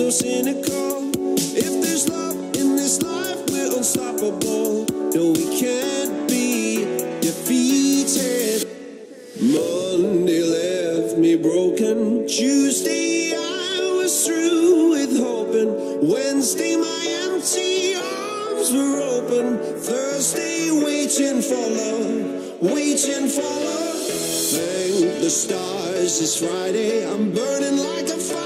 so cynical? If there's love in this life, we're unstoppable. No, we can't be defeated. Monday left me broken. Tuesday, I was through with hoping. Wednesday, my empty arms were open. Thursday, waiting for love, waiting for love. Thank the stars, it's Friday. I'm burning like a fire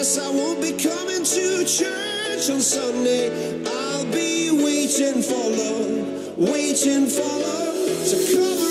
Guess I won't be coming to church on Sunday. I'll be waiting for love, waiting for love to come.